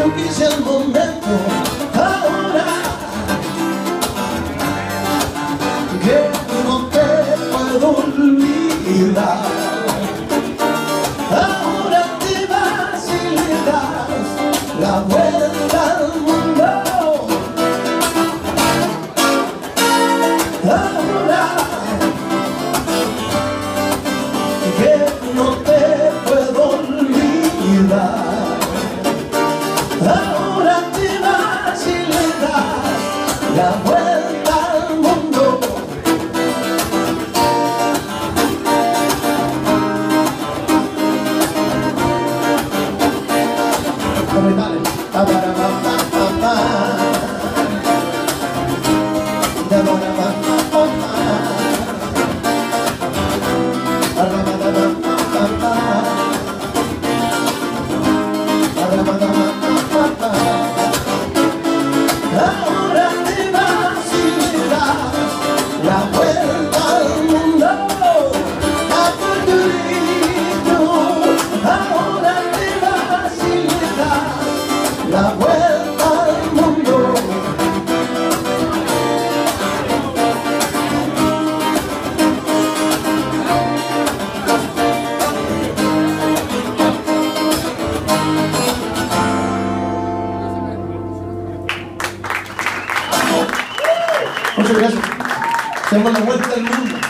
creo que es el momento ahora que no te puedo olvidar. Ahora te vas y le das la vuelta al mundo. Ahora la vuelta al mundo. Dale. La vuelta al mundo. Muchas gracias. Se llama la vuelta al mundo.